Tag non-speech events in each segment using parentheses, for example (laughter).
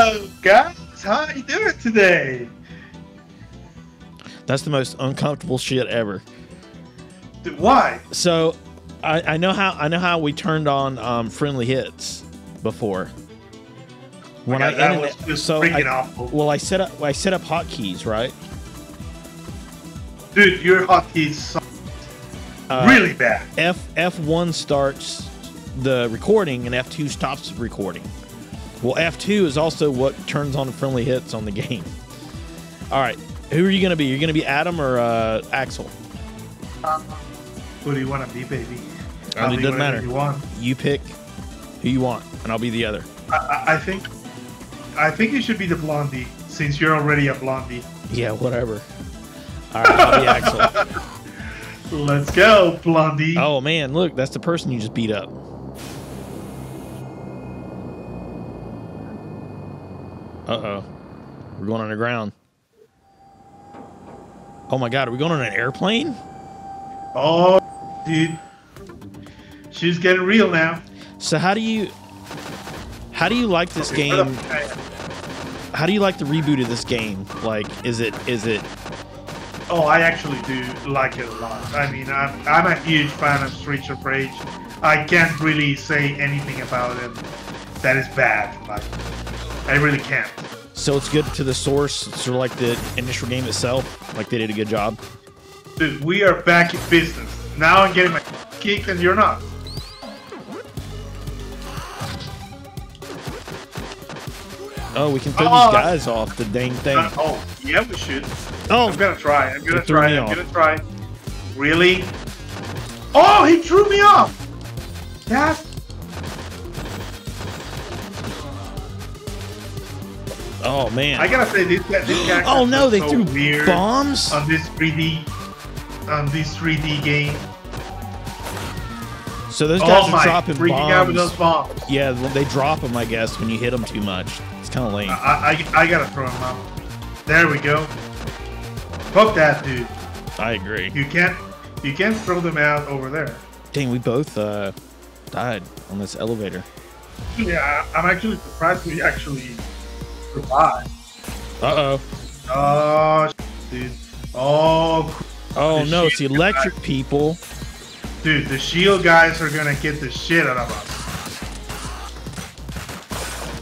Hello, guys. How are you doing today? That's the most uncomfortable shit ever. Dude, why? So, I, I know how I know how we turned on um, friendly hits before. When I that ended was just so freaking I, awful. well, I set up I set up hotkeys right. Dude, your hotkeys suck Uh, really bad. F F one starts the recording and F two stops the recording. Well, F two is also what turns on friendly hits on the game. All right, who are you gonna be? You're gonna be Adam or uh, Axel? Who do you want to be, baby? I'll it doesn't matter. You want. You pick who you want, and I'll be the other. I, I, I think. I think you should be the blondie, since you're already a blondie. Yeah, whatever. All right, I'll be Axel. (laughs) Let's go, blondie. Oh man, look, that's the person you just beat up. Uh oh. We're going underground. Oh my god, are we going on an airplane? Oh, dude. She's getting real now. So how do you how do you like this Okay, game? How do you like the reboot of this game? Like is it is it Oh, I actually do like it a lot. I mean, I'm, I'm a huge fan of Streets of Rage. I can't really say anything about it that is bad. Like, I really can't. so it's good to the source, sort of like the initial game itself? Like they did a good job? Dude, we are back in business. Now I'm getting my kick and you're not. Oh, we can throw Oh. these guys off the dang thing. Uh, oh, yeah, we should. Oh, I'm gonna try. I'm gonna try. I'm off. gonna try. Really? Oh, he threw me off. That. Oh man. I gotta say this. guy- This Oh no, they so threw weird bombs? on this 3D, on this 3D game. So those guys oh are my! dropping Freaking out with those bombs. Yeah, they drop them, I guess, when you hit them too much. It's kind of lame. I, I, I gotta throw them up. There we go. Fuck that dude. I agree. You can't, you can't throw them out over there. Dang, we both uh, died on this elevator. Yeah, I'm actually surprised we actually Uh oh. Oh, dude. Oh, Oh no, it's electric people. dude, the shield guys are gonna get the shit out of us.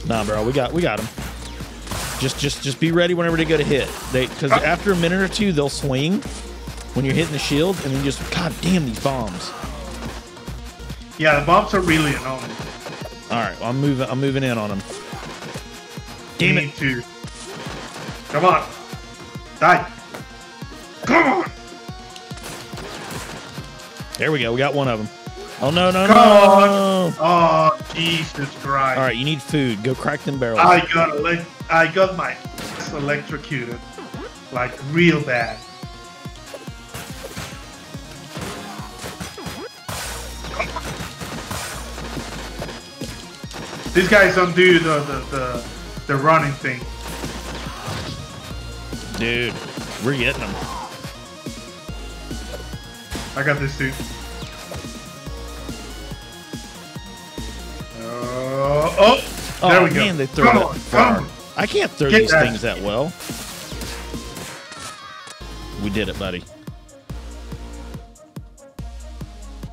Nah, bro, we got we got them. Just just just be ready whenever they go to hit. They because Uh. after a minute or two they'll swing when you're hitting the shield, and then just god damn these bombs. Yeah, the bombs are really annoying. All right, well, I'm moving. I'm moving in on them. Damn it! Come on. Die. Come on. There we go. We got one of them. Oh no no Come no! Oh, Jesus Christ. All right, you need food. Go crack them barrels. I got I got my electrocuted. Like real bad. These guys don't do the the, the, the running thing. Dude, we're getting them. I got this dude. Uh, oh, Oh there we go. man, they throw Come that on, far. come. I can't throw Get these that. things that well. We did it, buddy.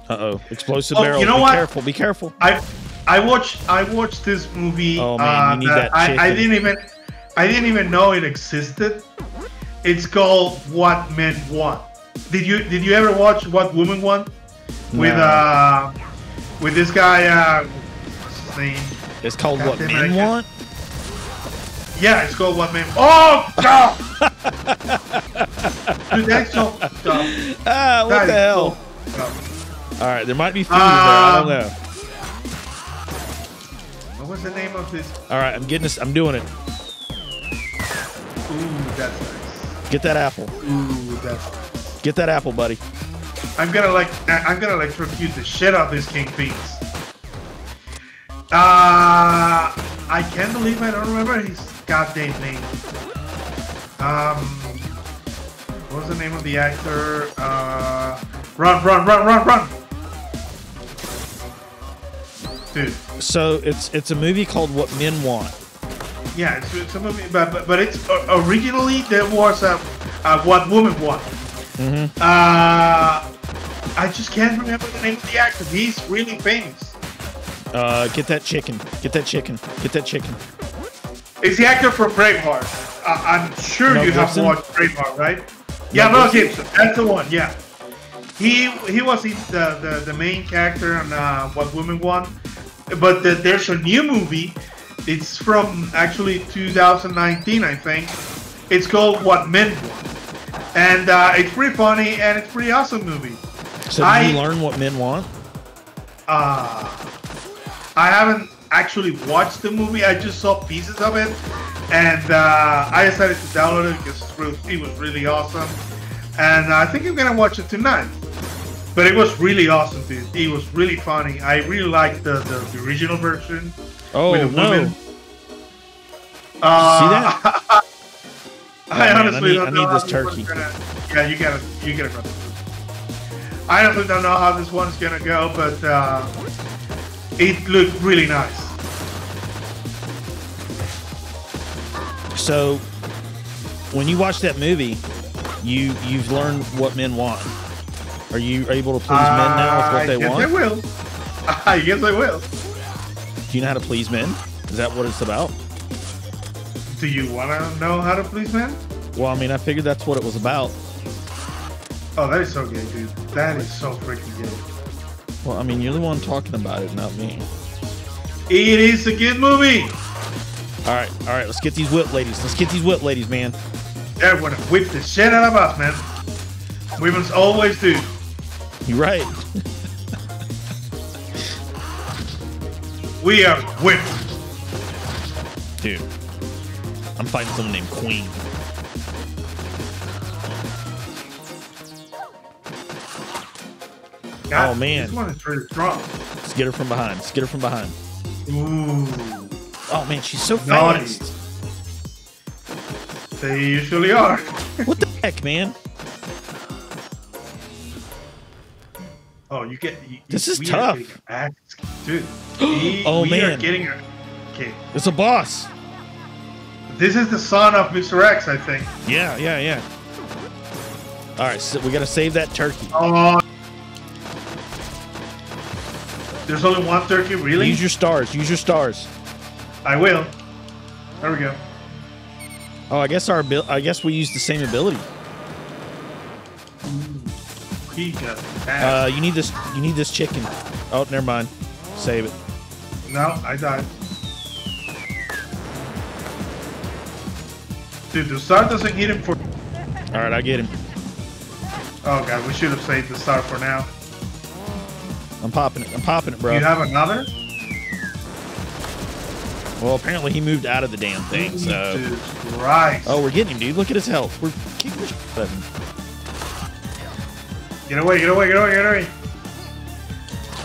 Uh oh, explosive Oh, barrels. you know be what? careful. Be careful. I I watched I watched this movie. Oh, man, uh, you need that I, I didn't even I didn't even know it existed. It's called What Men Want. Did you did you ever watch What Women Want? With No. uh with this guy uh what's his name? It's called God what it, men I want. Yeah, it's called What Men Oh god! Dude, that's so up. Ah, what That the hell? so. All right, there might be food in there. I don't Um, know. What was the name of this? All right, I'm getting this. I'm doing it. Ooh, that's nice. Get that apple. Ooh, that's nice. Get that apple, buddy. I'm gonna like I'm gonna like electrocute the shit out of this King Beans. Uh I can't believe I don't remember his goddamn name. Um what was the name of the actor? Uh run, run, run, run, run! Dude, So it's it's a movie called What Men Want. Yeah, it's, it's a movie, but but, but it's uh, originally there was a, a What Woman Want. Mhm. Uh, I just can't remember the name of the actor. He's really famous. Uh, get that chicken. Get that chicken. Get that chicken. It's the actor from Braveheart. Uh, I'm sure Mel you Gibson? have watched Braveheart, right? Yeah, Mel Gibson. That's the one. Yeah. He he was the the, the main character on uh, What Women Want, but the, there's a new movie. It's from actually 2019, I think. It's called What Men Want, and uh, it's pretty funny and it's pretty awesome movie. So did I- you learn what men want? Uh, I haven't actually watched the movie. I just saw pieces of it, and uh, I decided to download it because it was really awesome. And I think I'm gonna watch it tonight. But it was really awesome, dude. It was really funny. I really liked the, the, the original version. Oh with a no! woman. Uh, See that? (laughs) I Oh, man, I honestly need- don't I need this turkey. Gonna, yeah, you gotta, you gotta run. I honestly don't know how this one's gonna go, but uh, it looked really nice. So, when you watch that movie, you you've learned what men want. Are you able to please men now with what they I guess want? I will. (laughs) I guess I will. Do you know how to please men? Is that what it's about? Do you want to know how to please men? Well, I mean, I figured that's what it was about. Oh, that is so gay, dude. That is so freaking gay. Well, I mean, you're the one talking about it, not me. It is a good movie. All right, all right, let's get these whip ladies. Let's get these whip ladies, man. They're gonna whip the shit out of us, man. Women's always do. You're right. We are whipped. Dude, I'm fighting someone named Queen. God, Oh, man. This one is pretty strong. Let's get her from behind. Let's get her from behind. Ooh. Oh man, she's so Naughty. fast. They usually are. What the heck, man? Oh, you get. You, This is tough. Are getting our ass kicked, dude. (gasps) We, Oh, we man. are getting. Okay, It's a boss. this is the son of Mr. X, I think. Yeah, yeah, yeah. All right, so we gotta save that turkey. Oh. There's only one turkey, really? Use your stars. Use your stars. I will. There we go. Oh, I guess our abil- I guess we use the same ability. He got Uh, you need this. You need this chicken. Oh, never mind. Save it. no, I died. Dude, the star doesn't hit him for. All right, I get him. Oh god, we should have saved the star for now. I'm popping it. I'm popping it, Do bro. you have another? well, apparently he moved out of the damn thing. So. Jesus Christ. Oh, we're getting him, dude. Look at his health. We're kicking the shit out of him. Get away, get away, get away, get away.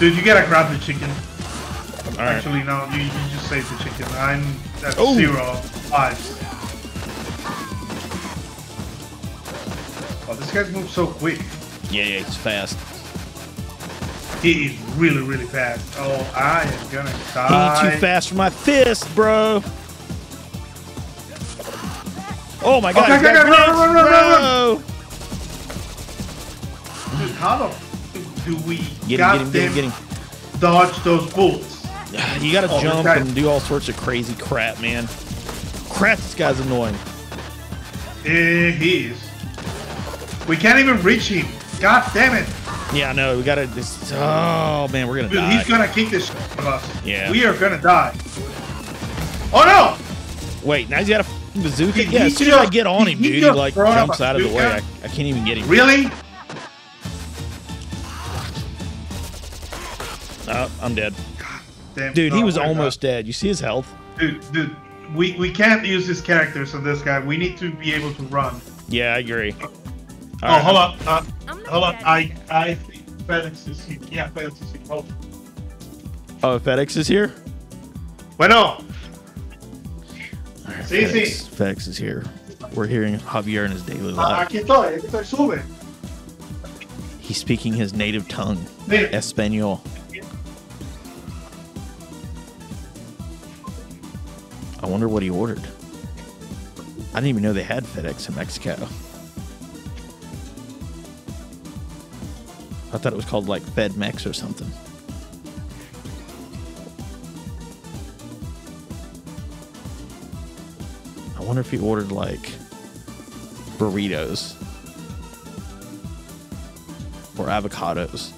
Dude, you gotta grab the chicken. All right. Actually, no, you, you just save the chicken. I'm at Oh. zero lives. Oh, this guy's moves so quick. Yeah, yeah, he's fast. He is really, really fast. Oh, I am gonna He die. ain't too fast for my fist, bro. Oh my oh, god, Okay, he's okay, run, grips, run, run, run, bro. How the f- do we Get him, get him, get him, get him. dodge those bullets? (sighs) You gotta Oh, jump and do all sorts of crazy crap, man. Crap, this guy's annoying. He is. We can't even reach him. God damn it. Yeah, I know. We gotta. Just, oh man, we're gonna Dude, die. he's gonna kick this of us. Yeah. We are gonna die. Oh no! Wait, now he's got a bazooka. He- yeah, he as soon as I get on him, he dude, he like jumps out of the way. I. I can't even get him. Really? Oh, I'm dead. Damn, Dude, he was we're almost dead. You see his health? Dude, dude, we, we can't use his characters on this guy. We need to be able to run. Yeah, I agree. oh, All right. hold on. Uh, I'm not hold on. dead. I I think FedEx is here. Yeah, FedEx is here. Hold on. Oh, FedEx is here. Bueno. Sí, FedEx, sí. FedEx is here. We're hearing Javier in his daily Ah, life. Aquí estoy. Aquí estoy. Sube. He's speaking his native tongue, Mira. Espanol. Oh wonder what he ordered. I didn't even know they had FedEx in Mexico. I thought it was called like FedMex or something. I wonder if he ordered like burritos or avocados.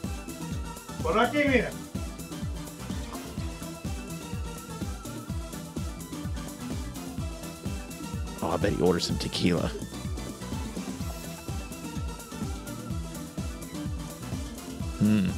Oh, I bet he ordered some tequila. Hmm.